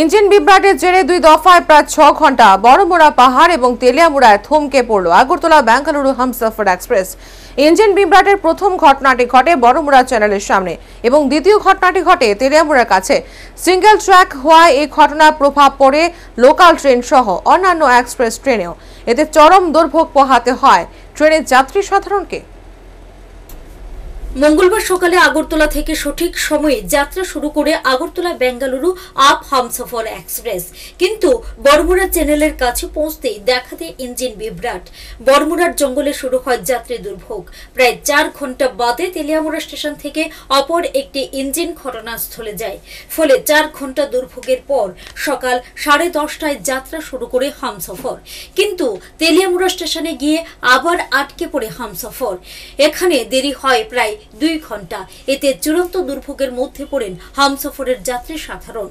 Engine বিভ্রাটের জেরে দুই দফায় প্রায় ছ ঘণ্টা বড়মোড়া পাহাড় এবং তেলিয়ামুড়ায় থমকে পড়ল আগরতলা বেঙ্গালুরু হামসফর এক্সপ্রেস। ইঞ্জিন বিভ্রাটের প্রথম ঘটনাটি ঘটে বড়মুড়া চ্যানেলের সামনে এবং দ্বিতীয় ঘটনাটি ঘটে তেলিয়ামুড়ার কাছে। সিঙ্গেল ট্র্যাক হওয়ায় এই ঘটনার প্রভাব পড়ে লোকাল ট্রেন সহ অন্যান্য এক্সপ্রেস ট্রেনেও। এতে চরম দুর্ভোগ পোহাতে হয়। ট্রেনের যাত্রী সাধারণকে মঙ্গলবার সকালে আগরতলা থেকে সঠিক সময়ে যাত্রা শুরু করে আগরতলা বেঙ্গালুরু আপ হামসফর এক্সপ্রেস। কিন্তু বড়মুড়া চ্যানেলের কাছে পৌঁছতেই দেখা দেয় ইঞ্জিন বিভ্রাট। বড়মুড়ার জঙ্গলে শুরু হয় যাত্রী দুর্ভোগ। প্রায় চার ঘণ্টা বাদে তেলিয়ামুড়া স্টেশন থেকে অপর একটি ইঞ্জিন ঘটনাস্থলে যায়। ফলে চার ঘণ্টা দুর্ভোগের পর সকাল সাড়ে দশটায় যাত্রা শুরু করে হামসফর কিন্তু তেলিয়ামুড়া স্টেশনে গিয়ে আবার আটকে পড়ে হামসফর এখানে দেরি হয় প্রায় দুই ঘণ্টা। এতে চূড়ান্ত দুর্ভোগের মধ্যে পড়েন হামসফরের যাত্রী সাধারণ।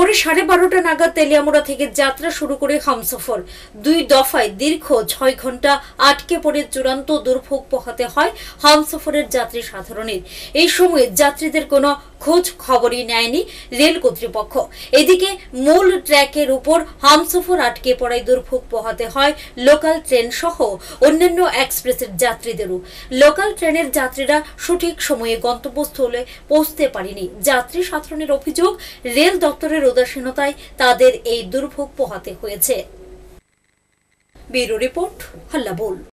পরে সাড়ে বারোটা নাগাদ তেলিয়ামুড়া থেকে যাত্রা শুরু করে হামসফর। দুই দফায় দীর্ঘ ছয় ঘণ্টা আটকে পড়ে চূড়ান্ত দুর্ভোগ পোহাতে হয় হামসফরের যাত্রী সাধারণের। এই সময়ে যাত্রীদের কোনো খোঁজ খবরই নেয়নি রেল কর্তৃপক্ষ। এদিকে মূল ট্র্যাকের উপর হামসফর আটকে পড়ায় দুর্ভোগ পোহাতে হয় লোকাল ট্রেন সহ অন্যান্য এক্সপ্রেসের যাত্রীদেরও। লোকাল ট্রেনের যাত্রীরা সঠিক সময়ে গন্তব্যস্থলে পৌঁছতে পারেনি। যাত্রী সাধারণের অভিযোগ, রেল দপ্তরের উদাসীনতায় তাদের এই দুর্ভোগ পোহাতে হয়েছে। ব্যুরো রিপোর্ট হাল্লা বল